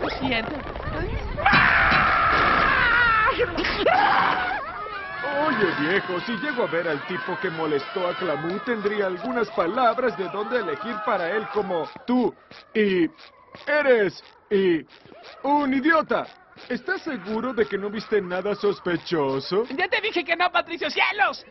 Lo siento. Oye, viejo, si llego a ver al tipo que molestó a Clamú, tendría algunas palabras de dónde elegir para él como tú y eres y un idiota. ¿Estás seguro de que no viste nada sospechoso? Ya te dije que no, Patricio Cielos.